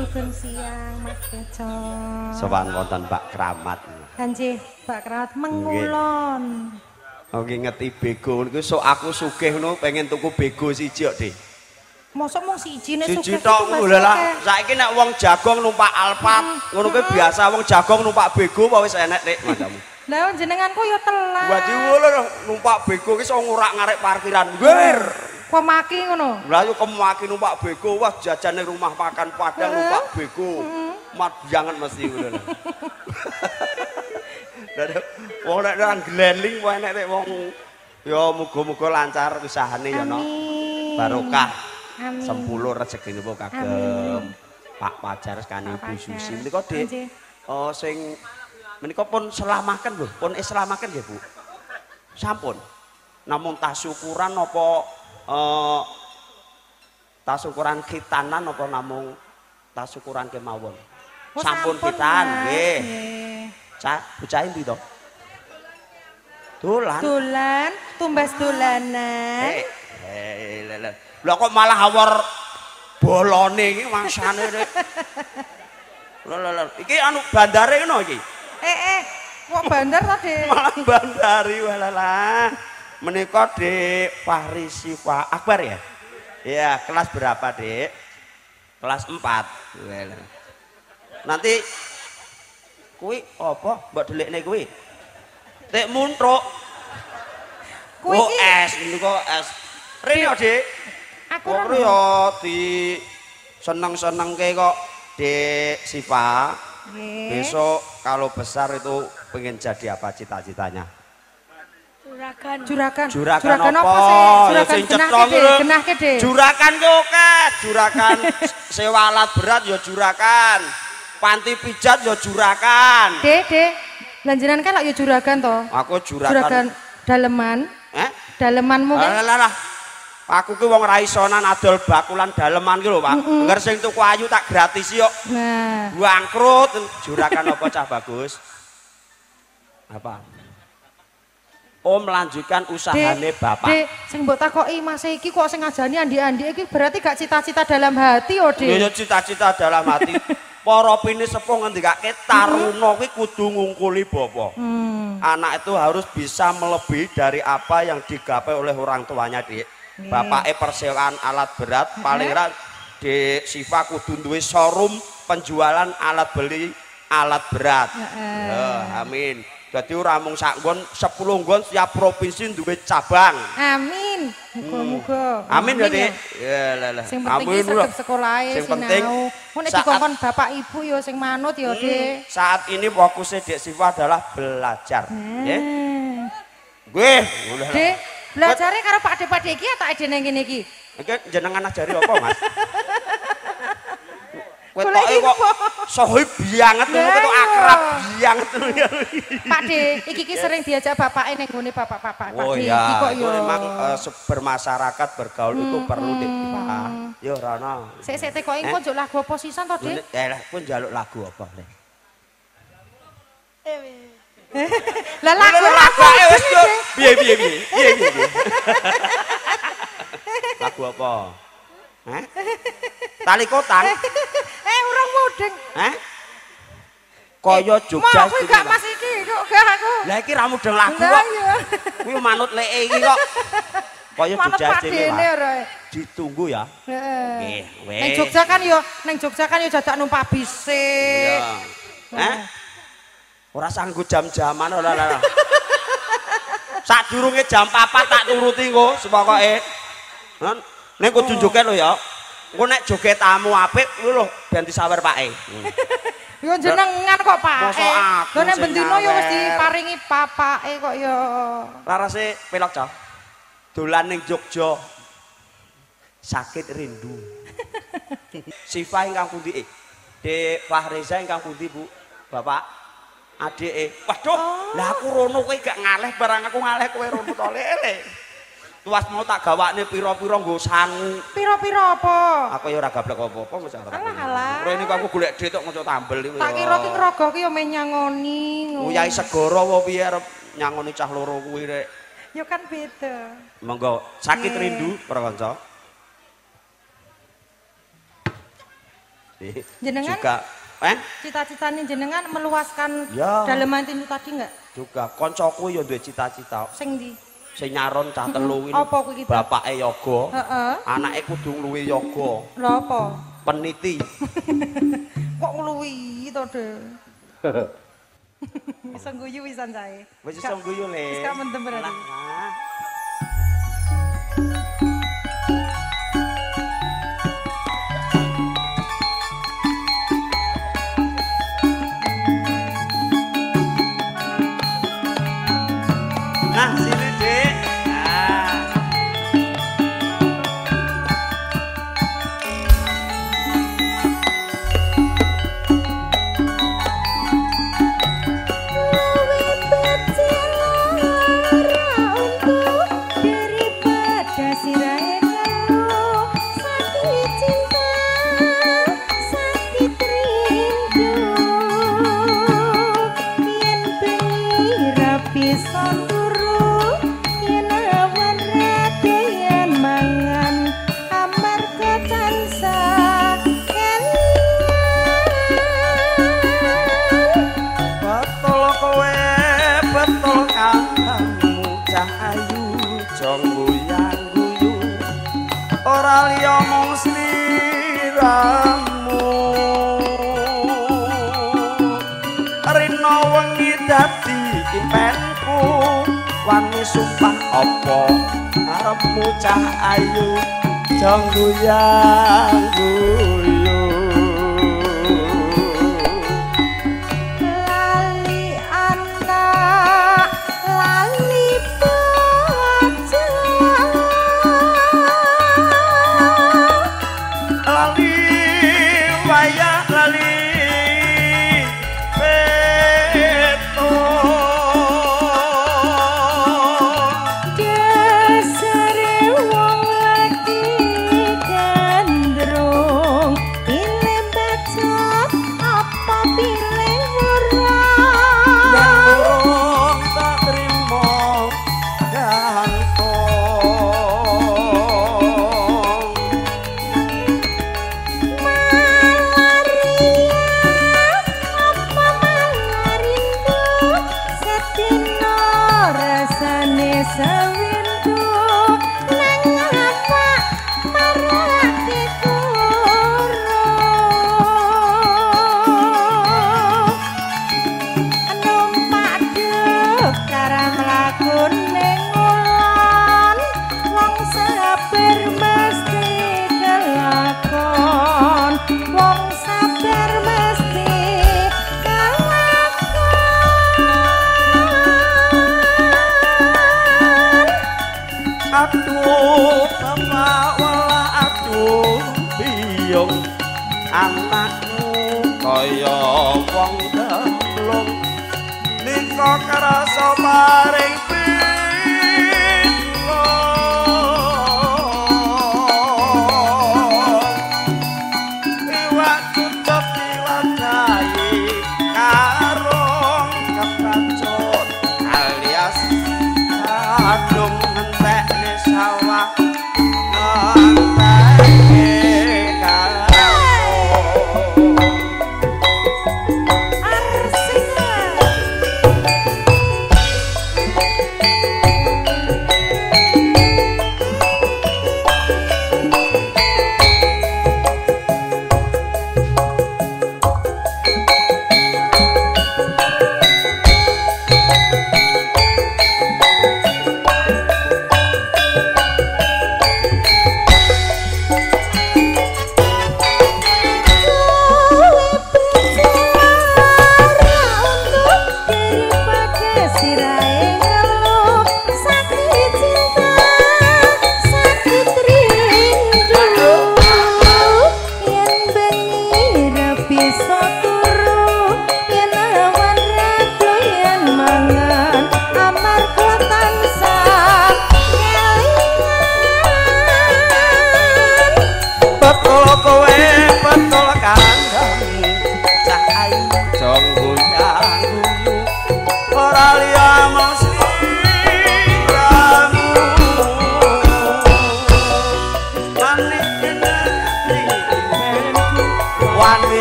Sugeng siang Mas Bejo. Sowan wonten Pak Kramat. Kanjih Pak Krawat mengulon. Oke ngerti bego niku sok aku sugih ngono pengen tuku bego siji kok, Dik. Mosok mung siji nek Siji sugih tok akeh. Saiki nek wong jagong numpak Alphard, ngono kuwi biasa wong jagong numpak bego apa wis enek, Dik, mandamu. Lah jenenganku ya telat. Wadi ngono numpak bego ki iso ngurak ngarek parkiran. Wir. Kok maki ngono? Lah yo kemaki numpak bego, wah jajane rumah makan Padang numpak bego. Mat jangan mesti ngono. Dadah, Wong nek nang gleling wae nek nek wong yo muga-muga lancar usahane ya no. Barokah. Amin. Sempuluh rezekine kok kagem. Pak Pajar sekane Ibu. Susi. Menika Dik, oh sing menika pun selamaken lho, pun islamaken nggih Bu. Sampun. Namun tasukuran apa eh tasukuran khitanan apa namung tasukuran kemawon. Oh, sampun khitan nggih. Cah, bocah endi to? Dolan. Dolan, tumbas dolanan. Eh, eh, le, le. Lah kok malah awor bolone iki mangsane rek. Lho lho iki anu bandare ngono iki. Eh eh, kok bandar to, Dik? Malah bandari walalah. Menika Dik Fahri Sifa Akbar ya? Iya, kelas berapa, Dik? Kelas 4. Well. Nanti kuwi apa? Mbok delikne kuwi. Tek muntruk. Kuwi oh, es, niku es. Rene ya, Dik. aku Kok ora ya di seneng-senengke kok Dik Siva. Besok kalau besar itu pengen jadi apa cita-citanya? Juragan. Juragan. Juragan, apa apa? sih? Ya Juragan sing genah cetha ke, lho. genah ke, Dik. Jurakan ki oke, jurakan sewa alat berat ya jurakan. Panti pijat ya jurakan. Dek, dek. Lanjutan kan lak ya juragan to. Aku Juragan jurakan. daleman. Eh? Dalemanmu ki. Lah lah lah. Aku ki wong ra isonan adol bakulan daleman ki lho, Pak. Engger sing tuku ayu tak gratis kok. Nah, Bangkrut jurakan apa cah bagus? Apa? Oh melanjutkan usahane Dek, bapak. Dek, sing mbok takoki Mas iki kok sing ngajani andi-andi iki berarti gak cita-cita dalam hati oh, Ya ya Dek. cita-cita dalam hati. Para pini sepuh ngendikake taruna kuwi kudu ngungkuli bapa. Hmm. Anak itu harus bisa melebihi dari apa yang digapai oleh orang tuanya, Dik. Nggih. Bapake persewaan alat berat, paling ra Dik Siva kudu duwe showroom penjualan alat beli alat berat. Heeh. Amin. Jadi ora mung sak nggon 10 nggon setiap provinsi duwe cabang. Amin. Muga-muga. Amin ya, Dik. Ya, lah lah. Sing penting sregep sekolahe Sing penting. Mun dikongkon bapak ibu ya sing manut ya, Dek. Saat ini fokusnya Dek Siva adalah belajar. Hmm. Gue, udah lah. Dek, belajarnya karo Pak Ade Pak Ade iki tak edene ngene iki. Iki jenengan ajari apa, Mas? Kowe Golek toke kok sohib banget ngono Lah ketok iya. akrab banget. Pak De, iki ki sering diajak bapake ning gone bapak-bapak. Pak Oh De, ya, iki kok itu yo. memang eh, bermasyarakat bergaul itu perlu Siva. Yo Rana. Sik sik tekoki engko njuk lagu apa sisan to, Dik? Eh, lah, kowe njaluk lagu apa, Dek? Lah lagu Lagu wis yo. Piye piye piye? Piye piye. piye? Lagu apa? Hah? Tali kotang? Eh, mudeng. Hah? Kaya Jogja Mau kuwi gak. Mas iki kok gak aku. Lah iki ra mudeng lagu kok. Kuwi manut leke iki kok. Kaya Jogja Dene ora. Ditunggu ya. Heeh. Nggih. Ning Jogja kan yo, ning Jogja kan yo dadak numpak bis. Iya. Hah? Ora sanggup jam-jaman ora ora. Sadurunge jam 4 tak turuti engko sepokoke. Nen ning kudu joget lho ya. Engko nek joget tamu apik lho lho ben disawer pake. Hmm. Yo jenengan kok Pak. Aku Lho nek sing bendino yo wis diparingi bapake kok yo. Larase pelok cah. Dolan ning Jogja. Sakit rindu. Sifa ingkang pundi? Eh, Dek Fahreza ingkang pundi, Bu? Bapak? Adike. Waduh, lah aku rono kowe gak ngaleh barang aku ngaleh kowe rono to lele. tuas mau tak gawakne pira-pira nggo sangu. Pira-pira apa? Aku ya ora gablek apa-apa wis arep. Alah alah. Ora niku aku golek dhuwit tok ngoco tambel iki. Tak kira ki krogo ki ya nyangoni. Uyahi segara apa piye nyangoni cah loro kuwi rek. Ya kan beda. Monggo sakit rindu para kanca. Jenengan juga eh cita-citane jenengan meluaskan ya. dalam daleman itu tadi enggak? Juga kancaku ya duwe cita-cita. Sing ndi? sing nyaron cah telu kuwi apa kuwi iki bapake yoga. Heeh. Anake kudu ngluwi yoga. Lho apa? Peniti. Kok ngluwi to de bisa guyu bisa jae wis iso guyu le wis kamen temen matamu cahayu jong guyang guyu ora liya mung sliramu rina wengi dadi impenku wani sumpah apa arepmu cah ayu jong guyu. salvar em.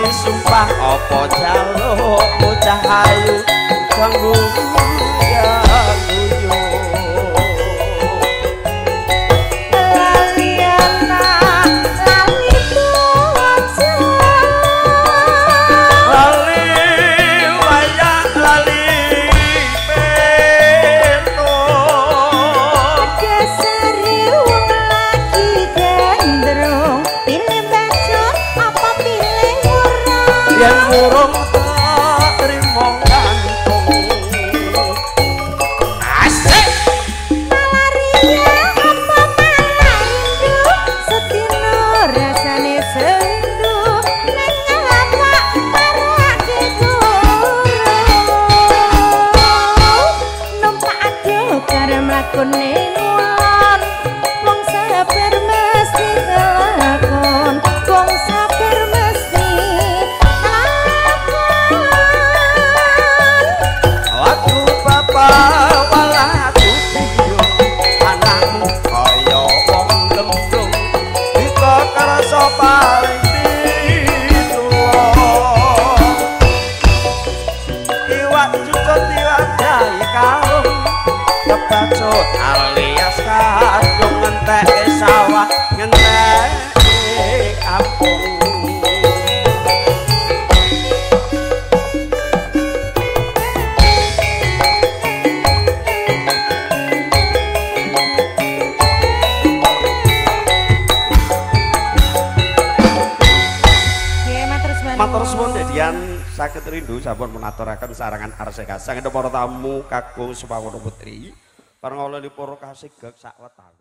sumpah apa jaluk bocah ayu kanggo rindu sampun menaturaken sarangan arsika sang para tamu kakung sepawono putri. Parangala diporo kasigeg sak wetang.